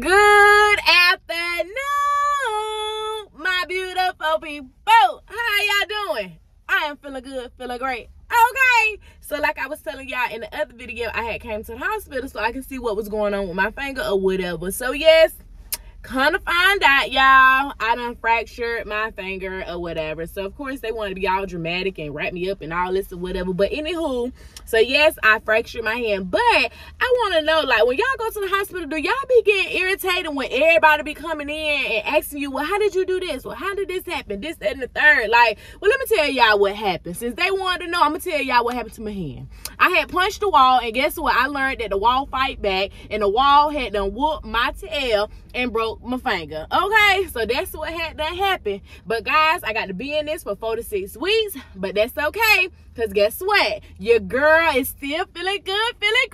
Good afternoon, my beautiful people. How y'all doing? I am feeling good, feeling great. Okay. So like I was telling y'all in the other video, I had came to the hospital so I could see what was going on with my finger or whatever. So yes, kind of find out y'all i done fractured my finger or whatever. So of course they want to be all dramatic and wrap me up and all this or whatever. But anywho so yes i fractured my hand. But i want to know like when y'all go to the hospital do y'all be getting irritated when everybody be coming in and asking you well how did you do this? Well how did this happen? This that, and the third. Like well let me tell y'all what happened. Since they wanted to know i'm gonna tell y'all what happened to my hand i had punched the wall and guess what i learned that the wall fight back and the wall had done whooped my tail and broke my finger. Okay, so that's what had that happen. But guys, I got to be in this for four to six weeks, but that's okay. Because guess what? Your girl is still feeling good, feeling